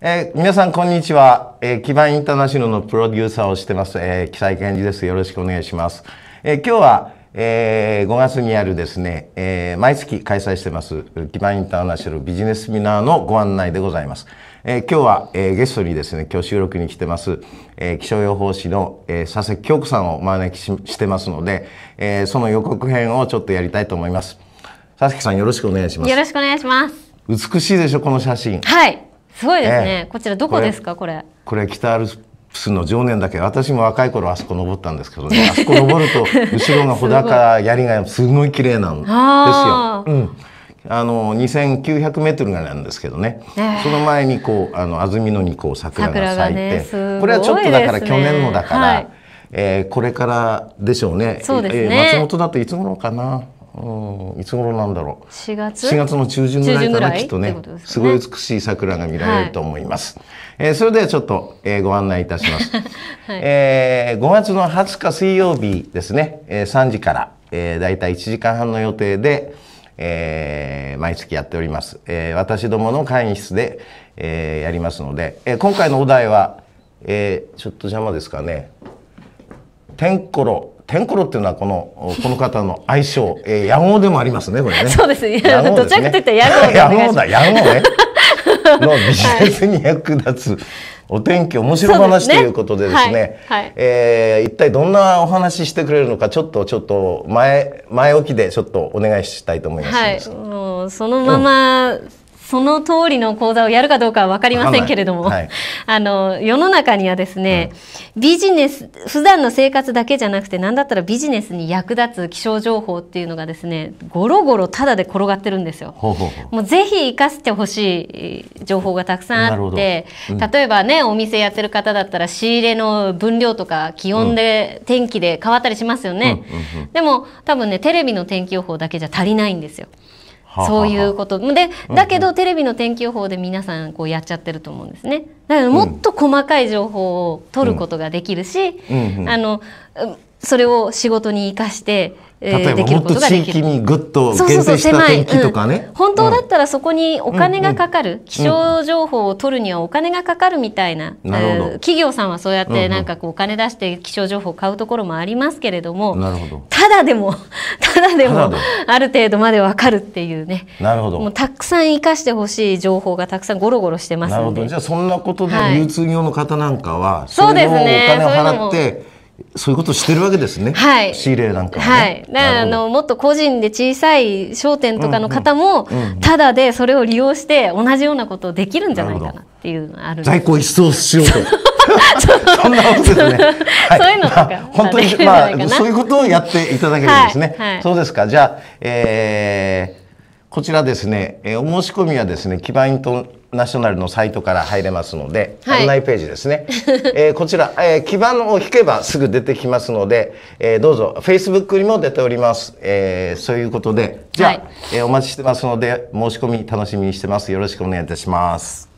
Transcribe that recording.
えー皆さんこんにちは、えー、基盤インターナショナルのプロデューサーをしてます、えー、木西健二です。よろしくお願いします、えー今日は、えー5月にあるですね、えー毎月開催してます基盤インターナショナルビジネスセミナーのご案内でございます、えー今日は、えーゲストにですね今日収録に来てます、えー気象予報士の、えー佐々木京子さんをお招きししてますので、えーその予告編をちょっとやりたいと思います。佐々木さんよろしくお願いします。よろしくお願いします。美しいでしょこの写真。はい。すごいですね。ええ。こちらどこですか、これ。これ。北アルプスの常年岳私も若い頃あそこ登ったんですけどね。あそこ登ると 後ろが穂高槍がすごい綺麗なんですよ。あー。うん。あの2900メートルぐらいなんですけどね、ええ。その前にこうあの安曇野にこう桜が咲いて、ねすごいこれはちょっとだから去年のだから、はい。えーこれからでしょうね。そうですね。えー松本だといつ頃かな、うん、いつ頃なんだろう。4月？4月の中旬ぐらいからきっとね。ね。すごい美しい桜が見られると思います、えーそれではちょっと、えーご案内いたします、えー5月の20日水曜日ですね、えー3時から、えー、だいたい1時間半の予定で、えー毎月やっております、えー私どもの会議室で、えーやりますので、えー今回のお題は、えーちょっと邪魔ですかね。テンコロテンコロっていうのはこの この方の愛称、えー、野号でもありますねこれね。そうですね野号どちらかといったら野号 野号だ野号ね。のビジネスに役立つお天気面白話ということでですね。ねはいはいえー一体どんなお話ししてくれるのかちょっとちょっと前前置きでちょっとお願いしたいと思います。はい。もうそのまま、その通りの講座をやるかどうかは分かりませんけれども、わかんない。あの世の中にはですね、ビジネス普段の生活だけじゃなくて何だったらビジネスに役立つ気象情報っていうのがですねゴロゴロタダで転がってるんですよ。ほうほうほう。もうぜひ生かしてほしい情報がたくさんあって、例えばねお店やってる方だったら仕入れの分量とか気温で、天気で変わったりしますよね、でも多分ねテレビの天気予報だけじゃ足りないんですよ。そういうこと。でだけどテレビの天気予報で皆さんこうやっちゃってると思うんですね。だからもっと細かい情報を取ることができるし、あのうんそれを仕事に生かして、えー例えできるばもっとことができる。地域にぐっとそうそうそう限定した天気とかね。うん。本当だったらそこにお金がかかる、気象情報を取るにはお金がかかるみたいな。な企業さんはそうやっうんうん。てなんかこうお金出して気象情報を買うところもありますけれども、ど。ただでも ただでもある程度までわかるっていうね。なるほど。もうたくさん生かしてほしい情報がたくさんゴロゴロしてますなるほど。のでじゃあそんなことではい。流通業の方なんかは、そうですね。お金を払っそうてそういうことをしてるわけですね。はい。仕入れなんかははね。い、だあのもっと個人で小さい商店とかの方もうん。うんただでそれを利用して同じようなことできるんじゃないかなっていうのがあるんです。在庫を一掃しようと。そんなことですね。はそういうのとかまあ本当にまあそういうことをやっていただけるんですね。はい。はい。そうですか。じゃあ、えーこちらですね、えーお申し込みはですね、キバイントナショナルのサイトから入れますので、はい案内ページですね。えーこちら、えー基盤を引けばすぐ出てきますので、えーどうぞ Facebook にも出ております。えーそういうことで、じゃあ、はいえーお待ちしてますので、申し込み楽しみにしてます。よろしくお願いいたします。